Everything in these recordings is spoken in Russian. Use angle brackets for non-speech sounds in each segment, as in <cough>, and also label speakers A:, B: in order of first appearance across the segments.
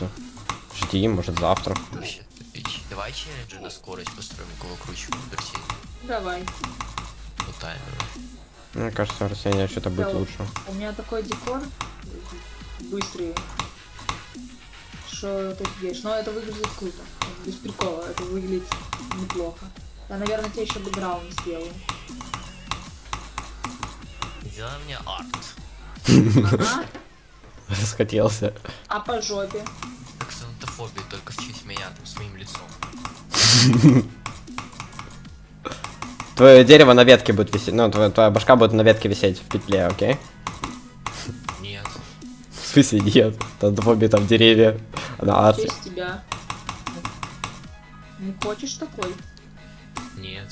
A: то жди, может завтра.
B: Давай челленджи на скорость построим круче Берси
C: Давай.
B: по таймеру.
A: Мне кажется, растение что-то будет лучше.
C: У меня такой декор быстрый, что ты офигеешь. Но это выглядит круто. Без прикола, это выглядит неплохо. Я, наверное, тебе еще бэкграунд сделаю.
B: Сделай мне арт.
C: Ага. <laughs>
A: Расхотелся.
C: А по жопе?
B: Ксенотофобия, только в честь меня там своим лицом. <laughs>
A: Твое дерево на ветке будет висеть. Ну, твоя, твоя башка будет на ветке висеть в петле, окей?
B: Нет.
A: В смысле нет? Там двое там деревья. На арте.
C: Честь тебя. Не хочешь такой?
B: Нет.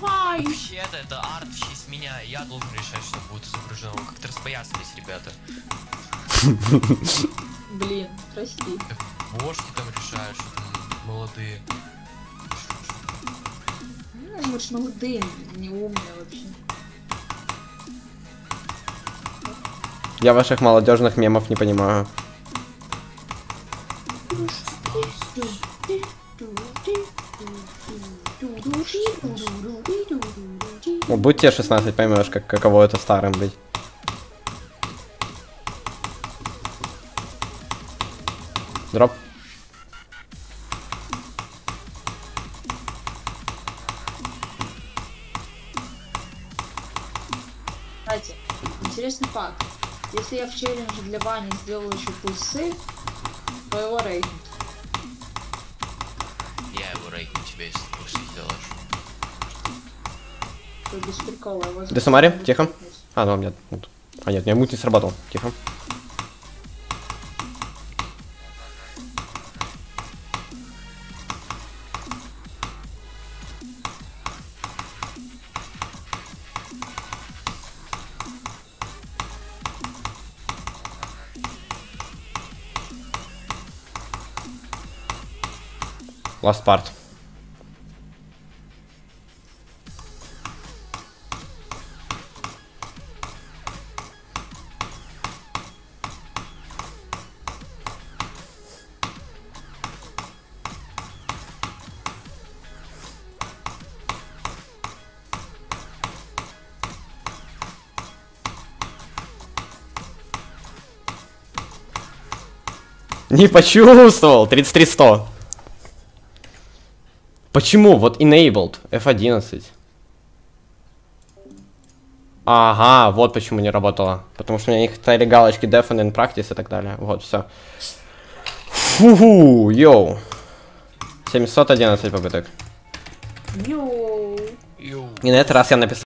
C: Вай!
B: Вообще-то это арт в честь меня, я должен решать, что будет изображено. Как-то распоясались, ребята. <laughs>
C: Прости.
B: Бошки там решают, что там молодые.
C: Ну, мы ж молодые, не умные вообще.
A: Я ваших молодежных мемов не понимаю. Ну, будь тебе 16, поймешь, как, каково это старым быть. Дроп.
C: Кстати, интересный факт. Если я в челлендже для Вани сделаю еще пульсы, то его рейтинг.
B: Я его рейкну тебе, если просто сделаешь.
C: Без прикола его
A: Ты Самаре? Тихо. А, ну, у меня... мут. А, нет, у меня мут не сработал. Тихо. Last part. Не почувствовал. 33100. Почему? Вот enabled. F11. Ага, вот почему не работало. Потому что у меня них стояли галочки def and in practice и так далее. Вот, все. Фу, йоу. 711 попыток.
B: Йоу.
A: И на этот раз я написал.